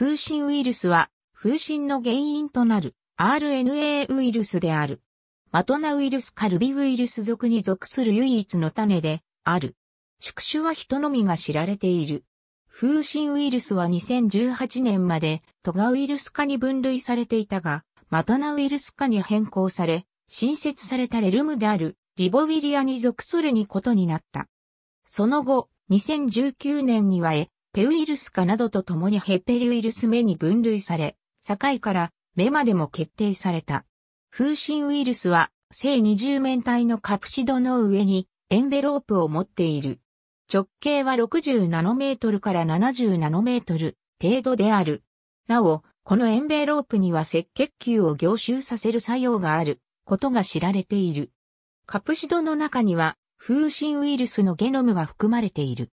風疹ウイルスは風疹の原因となる RNA ウイルスである。マトナウイルスカルビウイルス属に属する唯一の種である。宿主は人のみが知られている。風疹ウイルスは2018年までトガウイルス科に分類されていたが、マトナウイルス科に変更され、新設されたレルムであるリボビリアに属するにことになった。その後、2019年にはエ、ペウイルス科などと共にヘペリウイルス目に分類され、境から目までも決定された。風疹ウイルスは、正二重面体のカプシドの上にエンベロープを持っている。直径は60ナノメートルから70ナノメートル程度である。なお、このエンベロープには赤血球を凝集させる作用があることが知られている。カプシドの中には風疹ウイルスのゲノムが含まれている。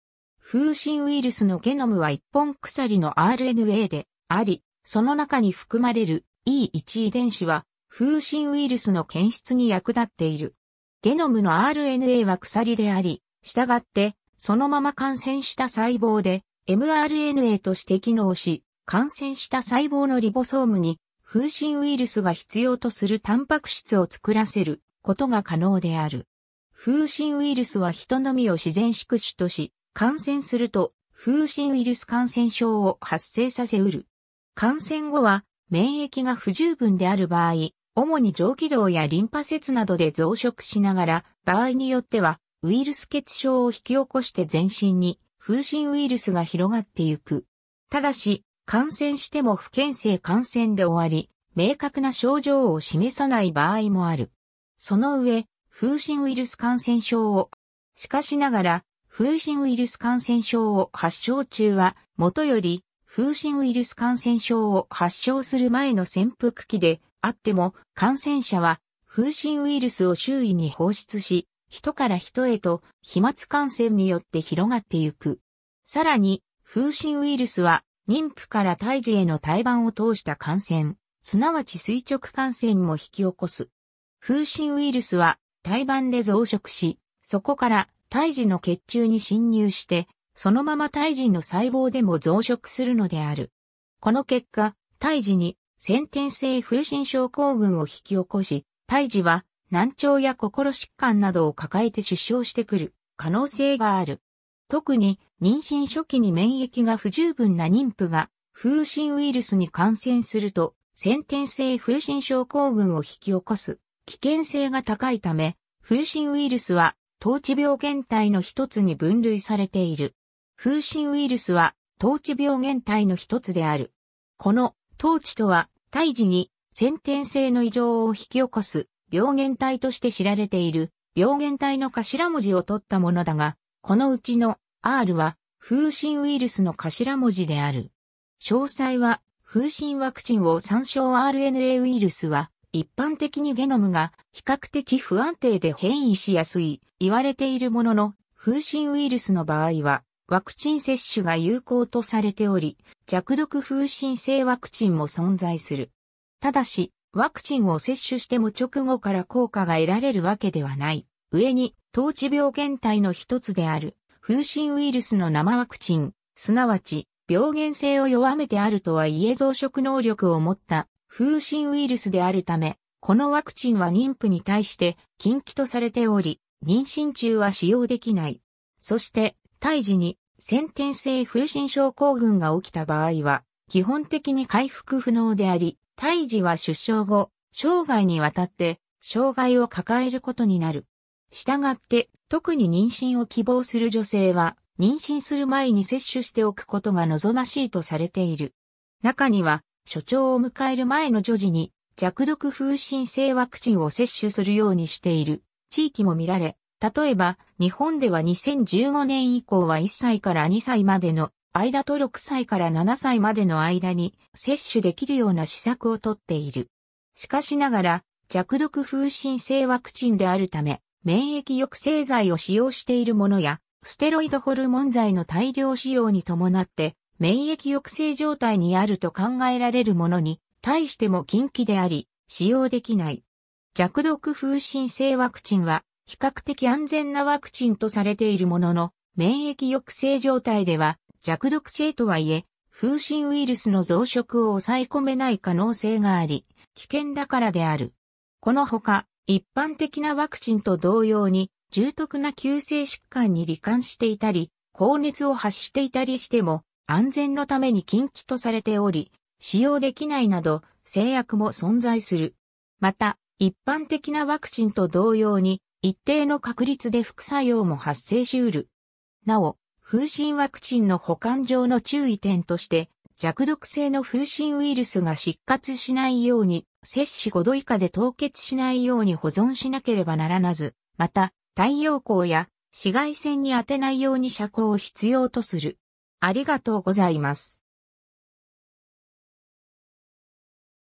風疹ウイルスのゲノムは一本鎖の RNA であり、その中に含まれる E1 遺伝子は風疹ウイルスの検出に役立っている。ゲノムの RNA は鎖であり、従ってそのまま感染した細胞で mRNA として機能し、感染した細胞のリボソームに風疹ウイルスが必要とするタンパク質を作らせることが可能である。風疹ウイルスは人のみを自然宿主とし、感染すると風疹ウイルス感染症を発生させうる。感染後は免疫が不十分である場合、主に上気道やリンパ節などで増殖しながら、場合によっては、ウイルス血症を引き起こして全身に風疹ウイルスが広がってゆく。ただし、感染しても不検性感染で終わり、明確な症状を示さない場合もある。その上、風疹ウイルス感染症を、しかしながら、風疹ウイルス感染症を発症中は、もとより風疹ウイルス感染症を発症する前の潜伏期であっても、感染者は風疹ウイルスを周囲に放出し、人から人へと飛沫感染によって広がってゆく。さらに、風疹ウイルスは妊婦から胎児への胎盤を通した感染、すなわち垂直感染も引き起こす。風疹ウイルスは胎盤で増殖し、そこから胎児の血中に侵入してそのまま胎児の細胞でも増殖するのである。この結果、胎児に先天性風疹症候群を引き起こし、胎児は難聴や心疾患などを抱えて出生してくる可能性がある。特に妊娠初期に免疫が不十分な妊婦が風疹ウイルスに感染すると先天性風疹症候群を引き起こす危険性が高いため、風疹ウイルスは統治病原体の一つに分類されている。風疹ウイルスは、統治病原体の一つである。この、統治とは、胎児に先天性の異常を引き起こす病原体として知られている病原体の頭文字を取ったものだが、このうちの R は風疹ウイルスの頭文字である。詳細は風疹ワクチンを参照 RNA ウイルスは一般的にゲノムが比較的不安定で変異しやすい言われているものの風疹ウイルスの場合はワクチン接種が有効とされており、弱毒風疹性ワクチンも存在する。ただし、ワクチンを接種しても直後から効果が得られるわけではない。上に、統治病原体の一つである、風疹ウイルスの生ワクチン、すなわち、病原性を弱めてあるとはいえ増殖能力を持った風疹ウイルスであるため、このワクチンは妊婦に対して禁忌とされており、妊娠中は使用できない。そして、胎児に先天性風疹症候群が起きた場合は、基本的に回復不能であり、胎児は出生後、生涯にわたって障害を抱えることになる。したがって、特に妊娠を希望する女性は、妊娠する前に接種しておくことが望ましいとされている。中には、所長を迎える前の女児に弱毒風疹性ワクチンを接種するようにしている地域も見られ、例えば、日本では2015年以降は1歳から2歳までの間と6歳から7歳までの間に接種できるような施策をとっている。しかしながら、弱毒風疹性ワクチンであるため、免疫抑制剤を使用しているものや、ステロイドホルモン剤の大量使用に伴って、免疫抑制状態にあると考えられるものに、対しても禁忌であり、使用できない。弱毒風疹性ワクチンは、比較的安全なワクチンとされているものの、免疫抑制状態では弱毒性とはいえ、風疹ウイルスの増殖を抑え込めない可能性があり、危険だからである。このほか、一般的なワクチンと同様に、重篤な急性疾患に罹患していたり、高熱を発していたりしても、安全のために禁忌とされており、使用できないなど、制約も存在する。また、一般的なワクチンと同様に、一定の確率で副作用も発生し得る。なお、風疹ワクチンの保管上の注意点として、弱毒性の風疹ウイルスが失活しないように、摂氏5度以下で凍結しないように保存しなければならなず、また、太陽光や紫外線に当てないように遮光を必要とする。ありがとうございます。